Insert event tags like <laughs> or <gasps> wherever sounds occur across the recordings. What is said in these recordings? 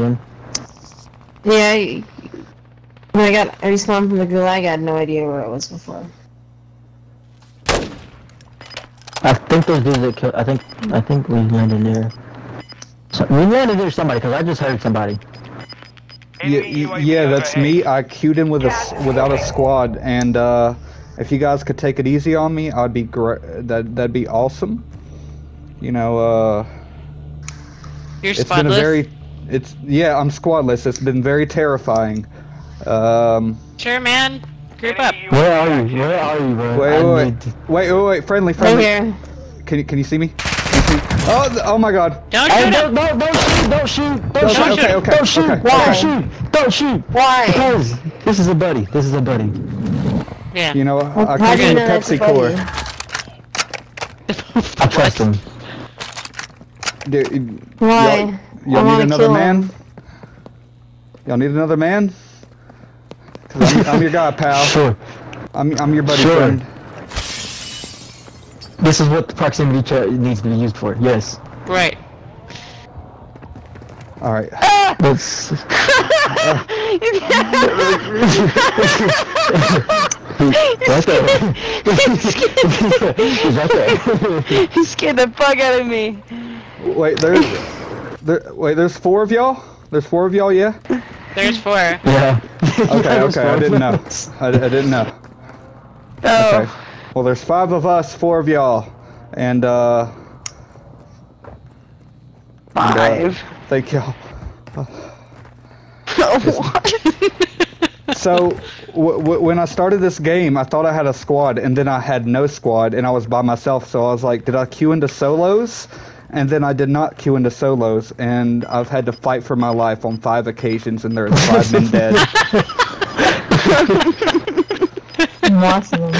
again. Yeah, I, when I got I respawned from the gulag, I had no idea where it was before. I think those dudes that killed. I think I think we landed there. So, we landed there somebody because I just heard somebody. Yeah, yeah, that's me. I queued in with a without a squad, and uh, if you guys could take it easy on me, I'd be great. That that'd be awesome. You know, uh, You're it's been a very, it's yeah, I'm squadless. It's been very terrifying. Um, Sure, man. Group up. Where are you? Where are you, bro? wait, wait, wait, to- wait, wait, wait, friendly, Right here. Can you can you see me? Can you see me? Oh, oh my God! Don't Hey, shoot don't, don't, don't shoot! Don't shoot! Don't Okay, shoot! okay, okay, Don't shoot! okay, Don't shoot! Don't shoot! Why? Because this is a buddy. This is a buddy. Yeah. You know, I How come from the Pepsi funny? Corps. I trust him. Dude, Why? Y'all, I y'all wanna need another man? Y'all need another man? I'm, I'm your guy, pal. <laughs> Sure. I'm, I'm your buddy Sure. friend. This is what the proximity chat needs to be used for. Yes. Right. All right. <laughs> That's. right there. He's right there. He scared the fuck out of me. Wait, there's, there, wait, there's four of y'all. There's four of y'all, yeah. There's four. Yeah. Okay, <laughs> okay, I didn't know. <laughs> I, I didn't know. Oh. Okay. Well, there's five of us, four of y'all, and uh. and, uh, Five. thank y'all. <laughs> what? So, w- w- when I started this game, I thought I had a squad, and then I had no squad, and I was by myself. So I was like, did I queue into solos? And then I did not queue into solos, and I've had to fight for my life on five occasions, and there's five men <laughs> dead. I'm watching him.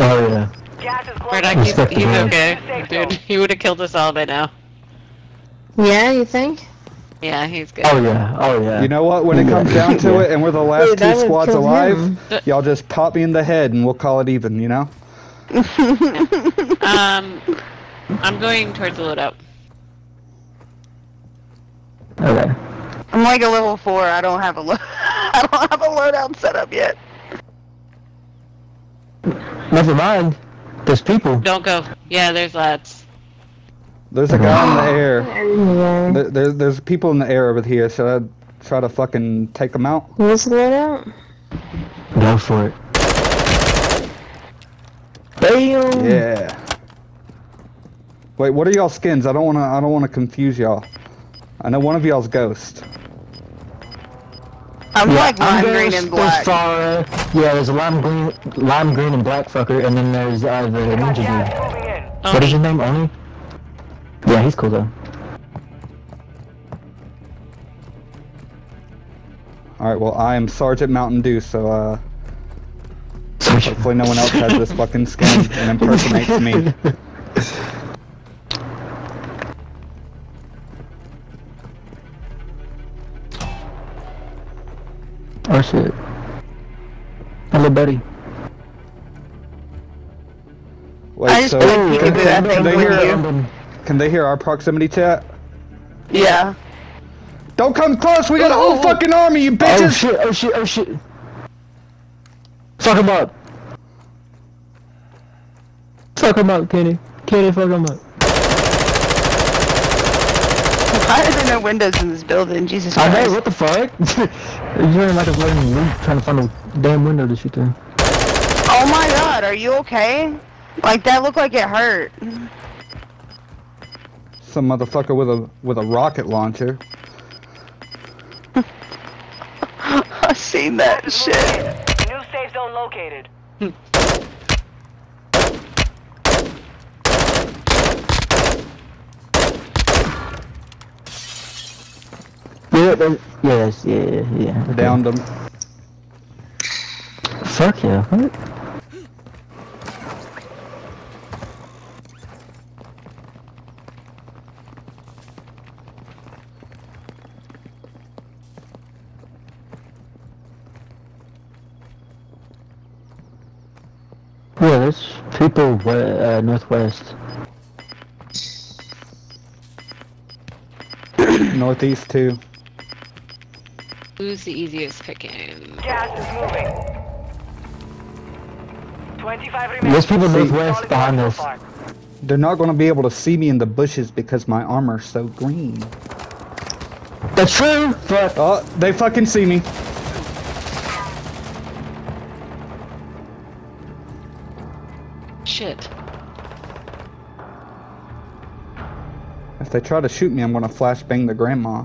Oh yeah. Murdoch, he's, he's okay. Dude, he would have killed us all by now. Yeah, you think? Yeah, he's good. Oh yeah. Oh yeah. You know what? When it comes down to it, and we're the last Dude, two squads alive, him. y'all just pop me in the head, and we'll call it even. You know? <laughs> Um, I'm going towards the loadout. Okay. I'm like a level four. I don't have a lo- <laughs> I don't have a loadout set up yet. Never mind. There's people. Don't go. Yeah, there's lads. There's a guy in the air. <gasps> Yeah. There, there, there's people in the air over here, so I'd try to fucking take them out. What's the loadout? Go for it. Bam. Yeah. Wait, what are y'all skins? I don't wanna, I don't wanna confuse y'all. I know one of y'all's ghost. I'm Yeah, like lime I'm green ghost, and black. There's Farah. Yeah, there's a lime green, lime green and black fucker, and then there's uh, the ninja dude. What is his name? Oni. Yeah, he's cool though. All right, well, I am Sergeant Mountain Dew, so uh, hopefully no one else has this <laughs> fucking skin and impersonates me. <laughs> Oh shit. Hello, buddy. Wait, I just so put can, peekaboo can, at can them they hear? you. Can they hear our proximity chat? Yeah. Don't come close. We got a whole fucking army, you bitches! Oh bitches. shit! Oh shit! Oh shit! Fuck him up! Fuck him up, Kenny. Kenny, fuck him up. Why are there no windows in this building? Jesus I Christ. know, what the fuck? <laughs> You're in like a fucking loop trying to find a damn window to shoot through. Oh my god, are you okay? Like that looked like it hurt. Some motherfucker with a with a rocket launcher. <laughs> I seen that shit. New safe zone located. <laughs> Yeah, yes, yeah, yeah. Downed him. Fuck yeah, what? Yeah, there's people we- uh, northwest. Northeast too. Who's the easiest picking? Gas is moving. 25 remaining. There's people See- northwest behind work us. so. They're not going to be able to see me in the bushes because my armor's so green. That's true. Fuck. Oh, they fucking see me. Shit. If they try to shoot me, I'm going to flashbang the grandma.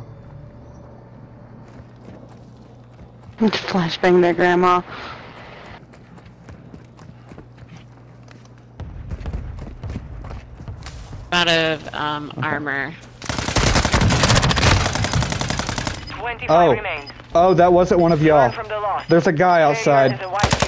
Flashbang their grandma. Out of um, armor. 25 Oh. remains. Oh, that wasn't one of y'all. from the loss. There's a guy outside. is a white